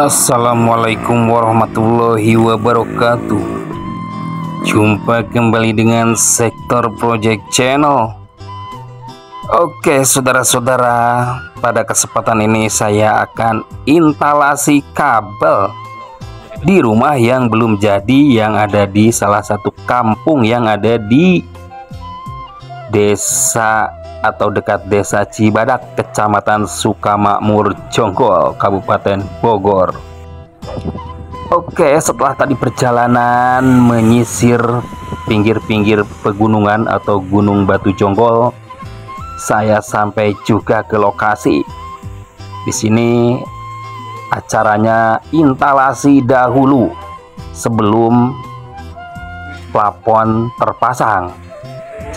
Assalamualaikum warahmatullahi wabarakatuh. Jumpa kembali dengan Sektor Project Channel. Oke saudara-saudara Pada kesempatan ini saya akan instalasi kabel Di rumah yang belum jadi Yang ada di salah satu kampung yang ada di Desa atau dekat Desa Cibadak, Kecamatan Sukamakmur, Jonggol, Kabupaten Bogor. Oke, setelah tadi perjalanan menyisir pinggir-pinggir pegunungan atau Gunung Batu Jonggol, saya sampai juga ke lokasi. Di sini acaranya instalasi dahulu sebelum plafon terpasang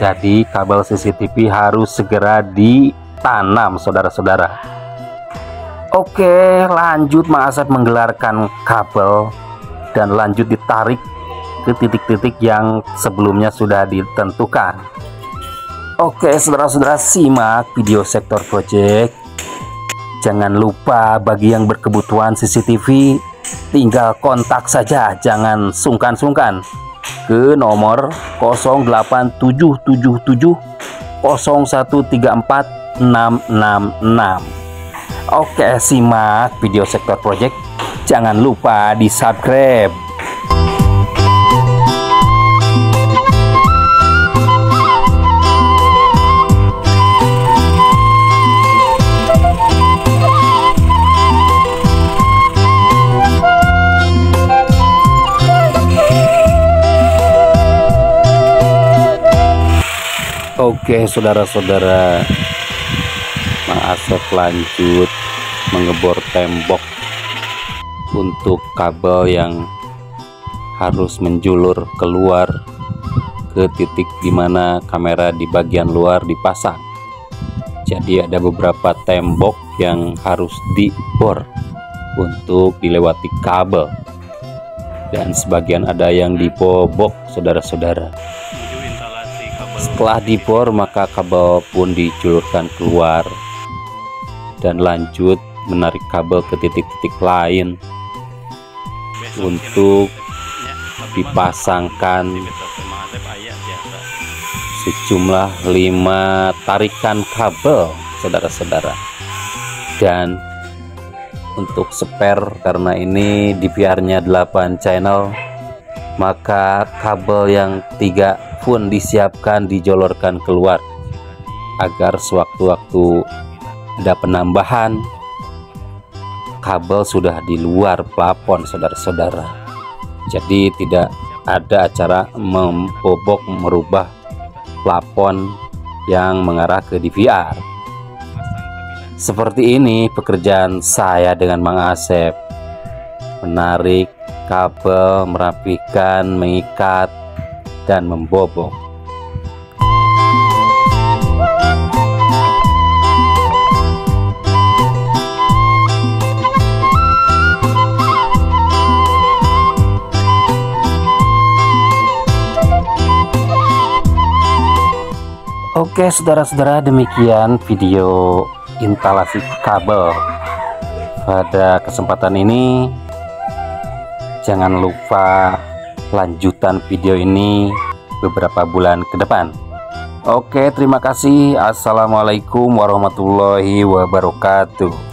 jadi kabel CCTV harus segera ditanam saudara-saudara. Oke lanjut Mas Asep menggelarkan kabel dan lanjut ditarik ke titik-titik yang sebelumnya sudah ditentukan. Oke saudara-saudara simak video sektor project. Jangan lupa bagi yang berkebutuhan CCTV tinggal kontak saja jangan sungkan-sungkan ke nomor 08777 0134666 Oke simak video sektor project. Jangan lupa di Oke saudara-saudara. Mang Asep lanjut mengebor tembok untuk kabel yang harus menjulur keluar ke titik di mana kamera di bagian luar dipasang. Jadi ada beberapa tembok yang harus dibor untuk dilewati kabel. Dan sebagian ada yang dipobok saudara-saudara setelah dibor maka kabel pun dijulurkan keluar dan lanjut menarik kabel ke titik-titik lain. Untuk dipasangkan sejumlah lima tarikan kabel saudara-saudara. Dan untuk spare karena ini DVR-nya 8 channel maka kabel yang tiga pun disiapkan dijolorkan keluar agar sewaktu-waktu ada penambahan kabel sudah di luar plafon saudara-saudara. Jadi tidak ada acara membobok merubah plafon yang mengarah ke DVR seperti ini pekerjaan saya dengan Mang Asep. Menarik kabel, merapikan, mengikat, dan membobok. Oke saudara-saudara demikian video instalasi kabel pada kesempatan ini jangan lupa lanjutan video ini beberapa bulan ke depan. Oke terima kasih. Assalamualaikum warahmatullahi wabarakatuh